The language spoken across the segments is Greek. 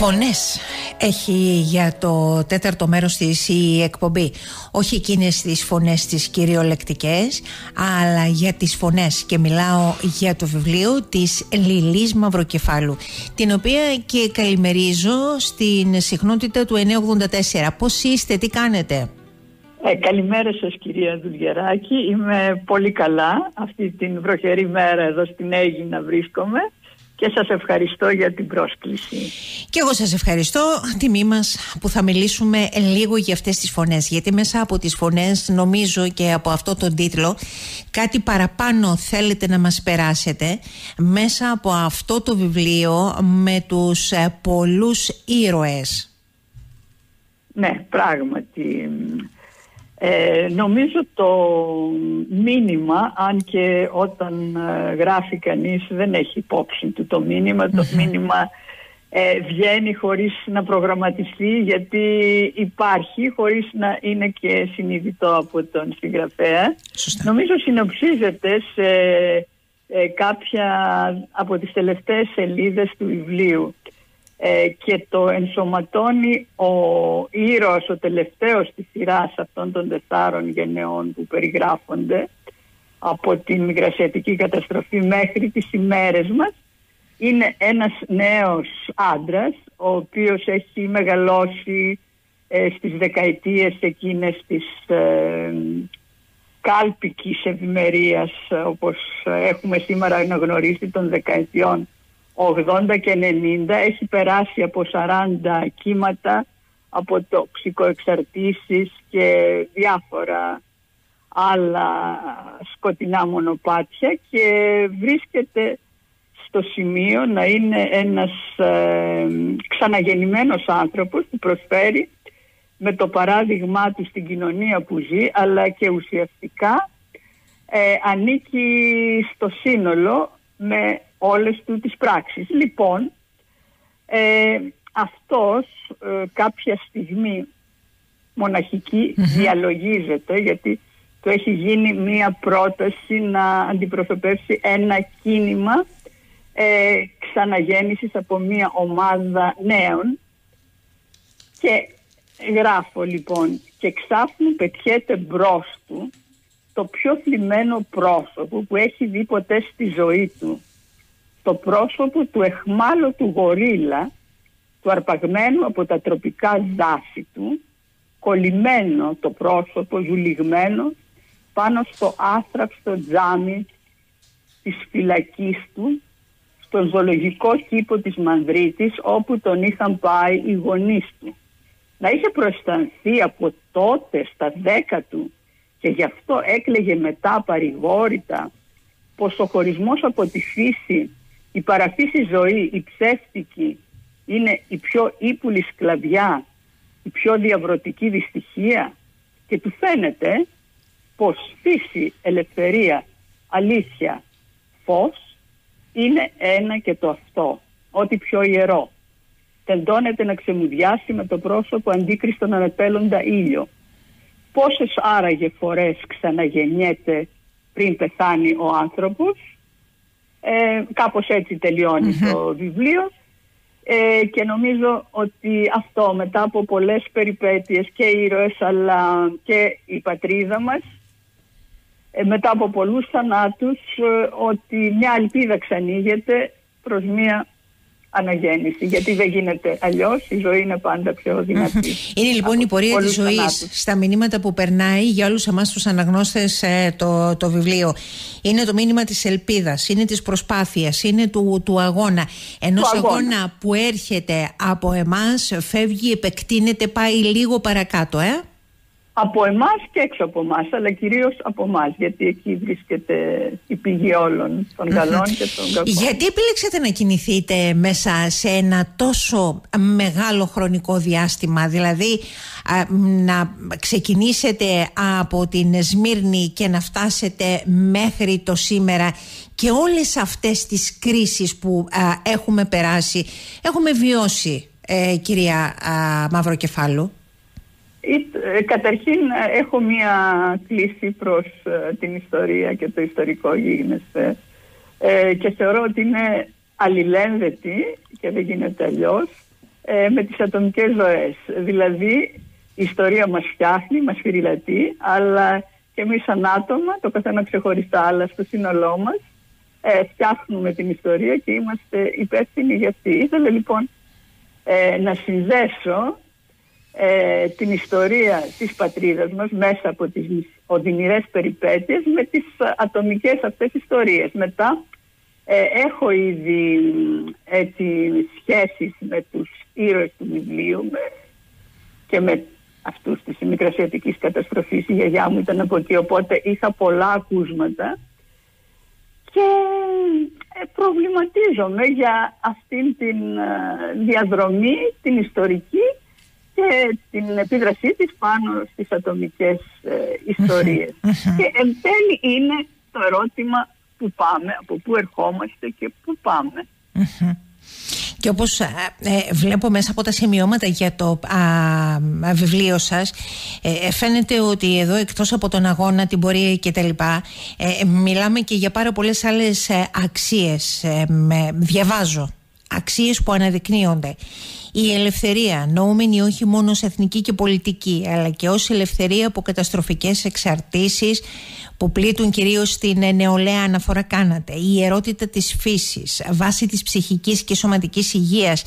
Φωνές έχει για το τέταρτο μέρος της η εκπομπή. Όχι εκείνες τις φωνές τις κυριολεκτικές αλλά για τις φωνές. Και μιλάω για το βιβλίο της Λιλής Μαυροκεφάλου την οποία και καλημερίζω στην συχνότητα του 984 Πώς είστε, τι κάνετε; Ε, καλημέρα σας κυρία Δουλγεράκη Είμαι πολύ καλά. Αυτή την βροχερή μέρα εδώ στην Αίγινα βρίσκομαι και σας ευχαριστώ για την πρόσκληση. Και εγώ σας ευχαριστώ τιμή μας που θα μιλήσουμε λίγο για αυτές τις φωνές γιατί μέσα από τις φωνές νομίζω και από αυτό τον τίτλο κάτι παραπάνω θέλετε να μας περάσετε μέσα από αυτό το βιβλίο με τους ε, πολλούς ήρωες. Ναι, πράγματι ε, νομίζω το μήνυμα, αν και όταν ε, γράφει κανείς δεν έχει υπόψη του το μήνυμα, το μήνυμα ε, βγαίνει χωρίς να προγραμματιστεί γιατί υπάρχει χωρίς να είναι και συνειδητό από τον συγγραφέα. Νομίζω συνοψίζεται σε ε, κάποια από τις τελευταίες σελίδες του βιβλίου. Ε, και το ενσωματώνει ο ήρωας, ο τελευταίος της σειράς αυτών των τεσσάρων γενεών που περιγράφονται από την μικρασιατική καταστροφή μέχρι τις ημέρες μας. Είναι ένας νέος άντρας ο οποίος έχει μεγαλώσει ε, στις δεκαετίες εκείνες της ε, κάλπικης ευημερίας όπως έχουμε σήμερα αναγνωρίσει των δεκαετιών 80 και 90 έχει περάσει από 40 κύματα από τοξικοεξαρτήσεις και διάφορα άλλα σκοτεινά μονοπάτια και βρίσκεται στο σημείο να είναι ένας ε, ξαναγεννημένος άνθρωπος που προσφέρει με το παράδειγμά του στην κοινωνία που ζει αλλά και ουσιαστικά ε, ανήκει στο σύνολο με όλες του τις πράξεις. Λοιπόν, ε, αυτός ε, κάποια στιγμή διαλογίζεται γιατί το έχει γίνει μία πρόταση να αντιπροσωπεύσει ένα κίνημα ε, ξαναγέννησης από μία ομάδα νέων. Και γράφω λοιπόν και ξάφνου πετιέται μπρος του το πιο θλιμμένο πρόσωπο που έχει δει ποτέ στη ζωή του το πρόσωπο του εχμάλωτου γορίλα του αρπαγμένου από τα τροπικά δάση του κολλημένο το πρόσωπο ζουλιγμένο πάνω στο άστραψο τζάμι της φυλακής του στον ζωολογικό κήπο της Μανδρίτης όπου τον είχαν πάει οι γονείς του. Να είχε προαισθανθεί από τότε στα δέκα του και γι' αυτό έκλαιγε μετά παρηγόρητα πως ο χωρισμός από τη φύση η παραφύση ζωή, η ψεύτικη, είναι η πιο ύπουλη σκλαβιά, η πιο διαβρωτική δυστυχία και του φαίνεται πως φύση, ελευθερία, αλήθεια, φως είναι ένα και το αυτό, ό,τι πιο ιερό. Τεντώνεται να ξεμουδιάσει με το πρόσωπο αντίκριστον αναπέλλοντα ήλιο. Πόσες άραγε φορές ξαναγεννιέται πριν πεθάνει ο άνθρωπος; Ε, κάπως έτσι το βιβλίο. Ε, και νομίζω ότι αυτό μετά από πολλές περιπέτειες και ήρωες αλλά και η πατρίδα μας ε, μετά από πολλούς θανάτους ε, ότι μια ελπίδα ξανήγεται προς μια αναγέννηση. Γιατί δεν γίνεται αλλιώς. Η ζωή είναι πάντα πιο δυνατή. Είναι λοιπόν η πορεία της ζωής στα μηνύματα που περνάει για όλους εμάς τους αναγνώστες ε, το, το βιβλίο. Είναι το μήνυμα της ελπίδας, είναι της προσπάθειας, είναι του, του αγώνα. Ενός αγώνα. που έρχεται από εμάς, φεύγει, επεκτείνεται, πάει λίγο παρακάτω, ε από εμάς και έξω από εμάς, αλλά κυρίως από εμάς, γιατί εκεί βρίσκεται η πηγή όλων των καλών και των κακών. Γιατί επιλέξατε να κινηθείτε μέσα σε ένα τόσο μεγάλο χρονικό διάστημα, δηλαδή να ξεκινήσετε από την Σμύρνη και να φτάσετε μέχρι το σήμερα και όλες αυτές τις κρίσεις που έχουμε περάσει, έχουμε βιώσει, ε, κυρία Μαυροκεφάλου; Ε, καταρχήν ε, έχω μία κλίση προς ε, την ιστορία και το ιστορικό γίγνεσθε και θεωρώ ότι είναι αλληλένδετη και δεν γίνεται αλλιώς ε, με τις ατομικές ζωές. Δηλαδή η ιστορία μας φτιάχνει, μας φυριλατεί, αλλά και εμείς σαν άτομα, το καθένα ξεχωριστά, αλλά στο σύνολό μας, ε, φτιάχνουμε την ιστορία και είμαστε υπεύθυνοι για αυτή. Ήθελα λοιπόν ε, να συνδέσω ε, την ιστορία της πατρίδας μας μέσα από τις οδυνηρές περιπέτειες με τις ατομικές αυτές ιστορίες. Μετά ε, έχω ήδη έτσι, σχέσεις με τους ήρωες του βιβλίου και με αυτούς της μικρασιατικής καταστροφής. Η γιαγιά μου ήταν από εκεί, οπότε είχα πολλά ακούσματα και ε, προβληματίζομαι για αυτήν την ε, διαδρομή, την ιστορική και την επίδρασή της πάνω στις ατομικές ιστορίες. Και εν τέλει είναι το ερώτημα πού πάμε, από πού ερχόμαστε και πού πάμε. Και όπως ε, βλέπω μέσα από τα σημειώματα για το α, βιβλίο σας ε, φαίνεται ότι εδώ εκτός από τον αγώνα, την πορεία και τα λοιπά ε, μιλάμε και για πάρα πολλές άλλες αξίες με, διαβάζω αξίες που αναδεικνύονται. Η ελευθερία, νοούμενη όχι μόνο σε εθνική και πολιτική, αλλά και ως ελευθερία από καταστροφικές εξαρτήσεις που πλήττουν κυρίως την νεολαία αναφορά κάνατε, η ιερότητα της φύσης, βάση της ψυχικής και σωματικής υγείας,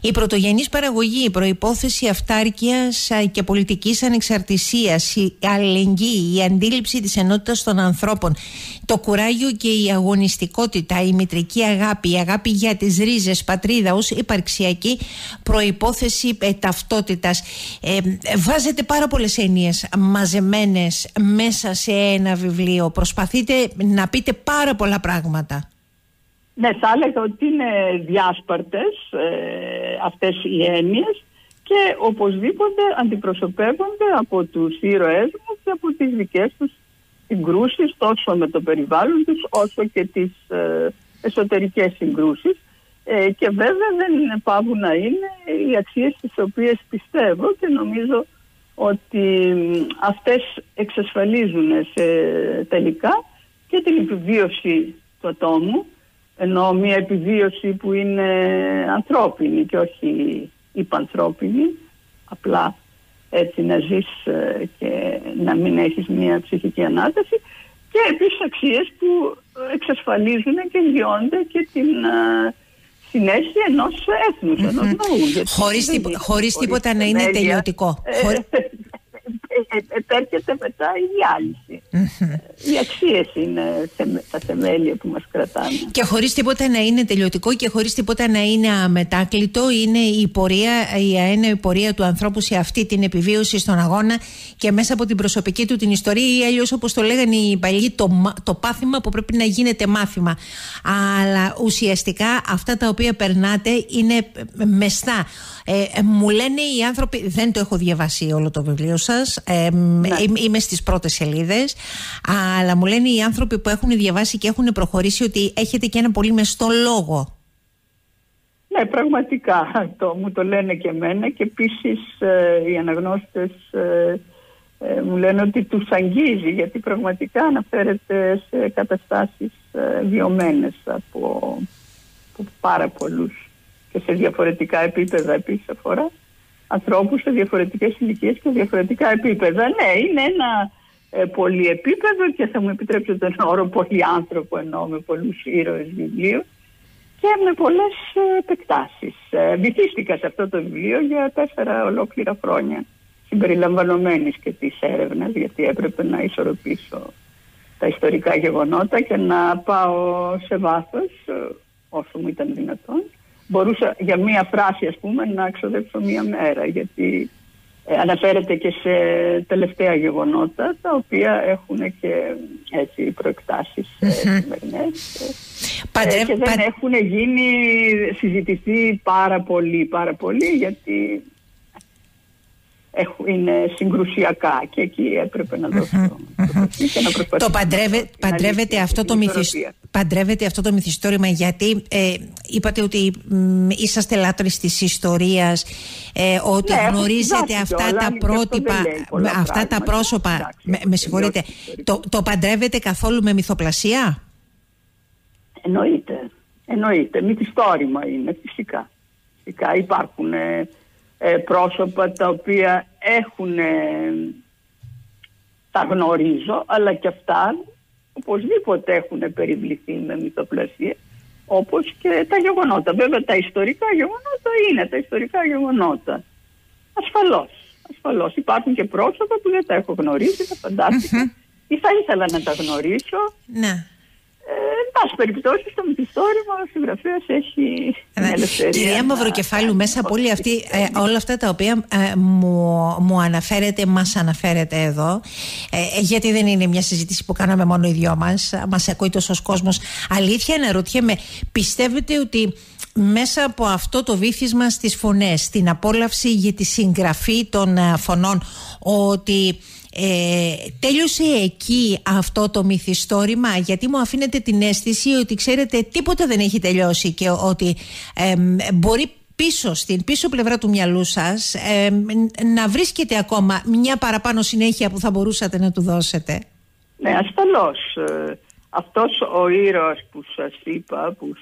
η πρωτογενής παραγωγή, η προϋπόθεση αυτάρκειας και πολιτικής ανεξαρτησίας, η αλληλεγγύη, η αντίληψη της ενότητας των ανθρώπων, το κουράγιο και η αγωνιστικότητα, η μητρική αγάπη, η αγάπη για τις ρίζες, πατρίδα ως υπαρξιακή προϋπόθεση ε, ταυτότητας. Ε, βάζετε πάρα πολλές έννοιες μαζεμένες μέσα σε ένα βιβλίο. Προσπαθείτε να πείτε πάρα πολλά πράγματα. Ναι, θα έλεγα ότι είναι διάσπαρτες ε, αυτές οι έννοιες και οπωσδήποτε αντιπροσωπεύονται από τους ήρωές μου και από τις δικές τους συγκρούσεις τόσο με το περιβάλλον τους όσο και τις ε, εσωτερικές συγκρούσεις ε, και βέβαια δεν πάβουν να είναι οι αξίες τις οποίες πιστεύω και νομίζω ότι αυτές εξασφαλίζουν σε τελικά και την επιβίωση του ατόμου ενώ μια επιβίωση που είναι ανθρώπινη και όχι υπανθρώπινη απλά έτσι να ζεις ε, και να μην έχεις μια ψυχική ανάταση και επίσης αξίες που εξασφαλίζουν και λιώνται και την ε, συνέχεια ενός έθνους, ενός λαού. Χωρίς τίποτα να είναι τελειωτικό. Ε, επέρχεται μετά η διάλυση. Οι αξίε είναι τα θεμέλια που μας κρατάνε. Και χωρίς τίποτα να είναι τελειωτικό και χωρίς τίποτα να είναι αμετάκλητο, είναι η πορεία, η αέναη πορεία του ανθρώπου σε αυτή την επιβίωση στον αγώνα και μέσα από την προσωπική του την ιστορία ή αλλιώς όπως το λέγανε οι παλιοί, το, το πάθημα που πρέπει να γίνεται μάθημα. Αλλά ουσιαστικά αυτά τα οποία περνάτε είναι μεστά. Ε, ε, μου λένε οι άνθρωποι, δεν το έχω διαβάσει όλο το βιβλίο σας, ε, ναι. είμαι στις πρώτες σελίδες, αλλά μου λένε οι άνθρωποι που έχουν διαβάσει και έχουν προχωρήσει ότι έχετε και ένα πολύ μεστό λόγο. Ναι, πραγματικά το, μου το λένε και εμένα και επίσης ε, οι αναγνώστες ε, ε, μου λένε ότι τους αγγίζει γιατί πραγματικά αναφέρεται σε καταστάσεις βιωμένες από, από πάρα πολλούς και σε διαφορετικά επίπεδα επίσης αφορά ανθρώπους σε διαφορετικές ηλικίες και διαφορετικά επίπεδα. Ναι, είναι ένα ε, πολυεπίπεδο και θα μου επιτρέψετε τον όρο πολυάνθρωπο εννοώ με πολλούς ήρωες βιβλίου και με πολλές ε, επεκτάσεις. Ε, βυθίστηκα σε αυτό το βιβλίο για τέσσερα ολόκληρα χρόνια συμπεριλαμβανομένης και της έρευνας γιατί έπρεπε να ισορροπήσω τα ιστορικά γεγονότα και να πάω σε βάθος ε, όσο μου ήταν δυνατόν μπορούσα για μία φράση ας πούμε να ξοδέψω μία μέρα γιατί ε, αναφέρεται και σε τελευταία γεγονότα τα οποία έχουν και έτσι προεκτάσεις ε, σημερινές ε, και δεν έχουν γίνει συζητηθεί πάρα πολύ πάρα πολύ γιατί είναι συγκρουσιακά και εκεί έπρεπε να δώσω και να προσπαθήσω. Το παντρεύε, παντρεύεται, αυτό το παντρεύεται αυτό το μυθιστόρημα γιατί ε, είπατε ότι μ, είσαστε λάτρες της ιστορίας ε, ότι ναι, γνωρίζετε αυτά τα πρότυπα αυτά τα πρόσωπα με, με συγχωρείτε το, το παντρεύετε καθόλου με μυθοπλασία; Εννοείται Εννοείται, μυθιστόρημα είναι φυσικά. Φυσικά υπάρχουν ε, ε, πρόσωπα τα οποία έχουν τα γνωρίζω αλλά και αυτά οπωσδήποτε έχουν περιβληθεί με μυθοπλασία όπως και τα γεγονότα. Βέβαια τα ιστορικά γεγονότα είναι τα ιστορικά γεγονότα. Ασφαλώς. Ασφαλώς. Υπάρχουν και πρόσωπα που δεν τα έχω γνωρίσει, τα φανταστηκα ή θα ήθελα να τα γνωρίσω. Ναι. Ε, εν πάση περιπτώσει, στο μυθιστόρημα ο συγγραφέας έχει την ελευθερία. Κυρία Μαυροκεφάλου, μέσα από όλη αυτή, ε, όλα αυτά τα οποία ε, μου, μου αναφέρετε, μας αναφέρετε εδώ, ε, ε, γιατί δεν είναι μια συζήτηση που κάναμε μόνο οι δυο μας, μας ακούει τόσος κόσμος. Αλήθεια, αναρωτιέμαι, πιστεύετε ότι μέσα από αυτό το βήθισμα στις φωνές, την απόλαυση για τη συγγραφή των φωνών, ότι ε, τέλειωσε εκεί αυτό το μυθιστόρημα; Γιατί μου αφήνετε την αίσθηση ότι ξέρετε τίποτα δεν έχει τελειώσει και ότι μπορεί πίσω στην πίσω πλευρά του μυαλού σας να βρίσκεται ακόμα μια παραπάνω συνέχεια που θα μπορούσατε να του δώσετε; Ναι, ασφαλώς. Ε, αυτός ο ήρωας που σας είπα, που,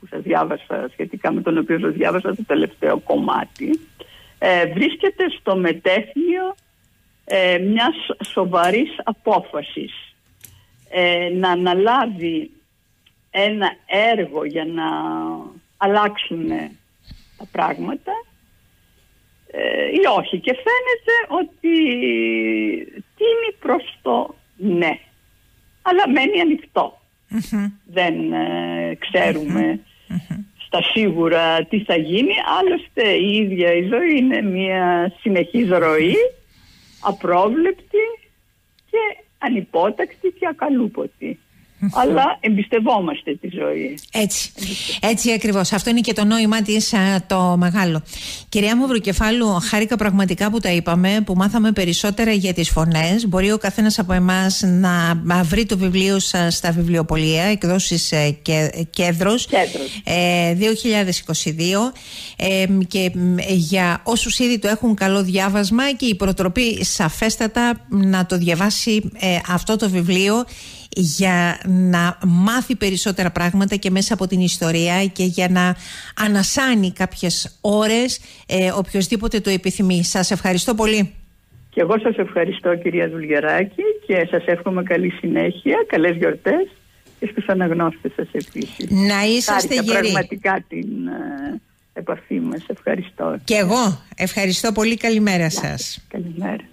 που σας διάβασα σχετικά με τον οποίο σας διάβασα το τελευταίο κομμάτι, ε, βρίσκεται στο μετέχνιο ε, μιας σοβαρής απόφασης. Ε, να αναλάβει ένα έργο για να αλλάξουν τα πράγματα ε, ή όχι. Και φαίνεται ότι τίνει προς το ναι. Αλλά μένει δεν ε, ξερουμε στα σίγουρα τι θα γίνει. Άλλωστε η ίδια η ζωή είναι μια συνεχής ροή απρόβλεπτη και ανυπότακτη και ακαλούποτη αλλά εμπιστευόμαστε τη ζωή. Έτσι, έτσι ακριβώς. Αυτό είναι και το νόημα της το μεγάλο. Κυρία Μαυροκεφάλου, χάρηκα πραγματικά που τα είπαμε, που μάθαμε περισσότερα για τις φωνές. Μπορεί ο καθένας από εμάς να βρει το βιβλίο σας στα βιβλιοπολία, εκδόσεις ε, και, Κέντρος, ε, 2022 ε, και για όσους ήδη το έχουν καλό διάβασμα και η προτροπή σαφέστατα να το διαβάσει ε, αυτό το βιβλίο για να μάθει περισσότερα πράγματα και μέσα από την ιστορία και για να ανασάνει κάποιες ώρες ε, οποιοδήποτε το επιθυμεί. Σας ευχαριστώ πολύ. Και εγώ σας ευχαριστώ κυρία Δουλγεράκη και σας εύχομαι καλή συνέχεια, καλές γιορτές και στους αναγνώστες σας επίσης. Να είσαστε γεροί. πραγματικά την ε, επαφή μας. Ευχαριστώ. Και εγώ. Ευχαριστώ πολύ. Καλημέρα σας. Καλημέρα.